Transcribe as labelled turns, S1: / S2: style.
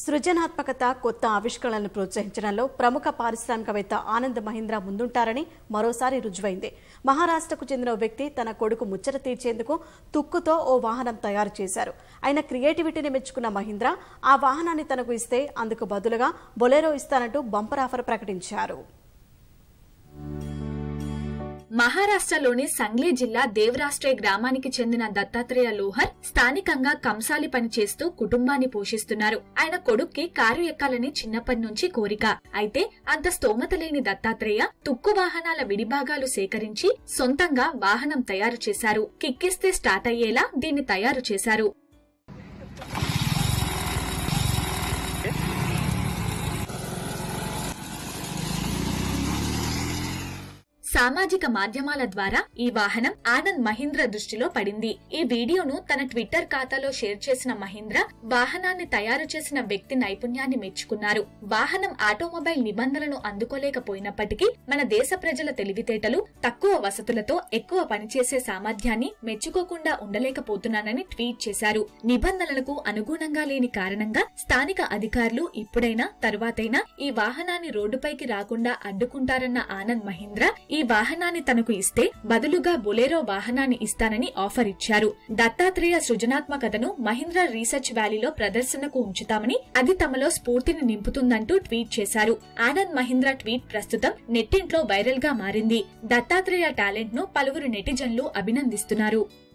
S1: సృజనాత్మకత కొత్త ఆవిష్కరణలను ప్రోత్సహించడంలో ప్రముఖ పారిశ్రామికవేత్త ఆనంద్ మహీంద్రా ముందుంటారని మరోసారి రుజువైంది. మహారాష్ట్రకు చెందిన ఓ వ్యక్తి తన కొడుకు ముచ్చట తీర్చేందుకు తుక్కుతో ఓ వాహనం తయారు చేశారు. ఆయన క్రియేటివిటీని మెచ్చుకున్న మహీంద్రా ఆ వాహనాన్ని తనకు ఇస్తే అందుకు బదులుగా బొలెరో ఇస్తానంటూ బంపర్ ఆఫర్ ప్రకటించారు.
S2: మహారాష్ట్రలోని సంగ్లీ జిల్లా దేవరాష్ట్రే గ్రామానికి చెందిన దత్తాత్రేయ లోహర్ స్థానికంగా కంసాలి పని చేస్తూ కుటుంబాన్ని పోషిస్తున్నారు. ఆయన కొడుక్కి కారు ఎక్కాలని చిన్నప్పటి నుంచి కోరిక. అయితే అంత స్తోమత లేని దత్తాత్రేయ తుక్కు వాహనాల విడిభాగాలు సేకరించి సొంతంగా వాహనం తయారు చేశారు. కిక్కిస్తే స్టార్ట్ అయ్యేలా దీన్ని తయారు చేశారు. సామాజిక మాధ్యమాల ద్వారా ఈ వాహనం ఆనంద్ మహీంద్ర దృష్టిలో పడింది. ఈ వీడియోను తన ట్విట్టర్ ఖాతాలో షేర్ చేసిన మహీంద్ర వాహనాన్ని తయారు చేసిన వ్యక్తి నైపుణ్యాన్ని మెచ్చుకున్నారు. వాహనం ఆటోమొబైల్ నిబంధనలను అందుకోలేకపోయినప్పటికీ మన దేశ ప్రజల తెలివితేటలు తక్కువ వసతులతో ఎక్కువ పనిచేసే సామర్థ్యాన్ని మెచ్చుకోకుండా ఉండలేకపోతున్నానని ట్వీట్ చేశారు. నిబంధనలకు అనుగుణంగా లేని కారణంగా స్థానిక అధికారులు ఇప్పుడైనా తరువాతైనా ఈ వాహనాన్ని రోడ్డుపైకి రాకుండా అడ్డుకుంటారన్న ఆనంద్ మహీంద్ర ఈ వాహనాన్ని తనకు ఇస్తే బదులుగా బొలేరో వాహనాన్ని ఇస్తానని ఆఫర్ ఇచ్చారు. దత్తాత్రేయ సృజనాత్మకతను మహీంద్ర రీసెర్చ్ వ్యాలీలో ప్రదర్శనకు ఉంచుతామని అది తమలో స్ఫూర్తిని నింపుతుందంటూ ట్వీట్ చేశారు. ఆనంద్ మహీంద్ర ట్వీట్ ప్రస్తుతం నెట్టింట్లో వైరల్గా మారింది. దత్తాత్రేయ టాలెంట్ను పలువురు నెటిజన్లు అభినందిస్తున్నారు.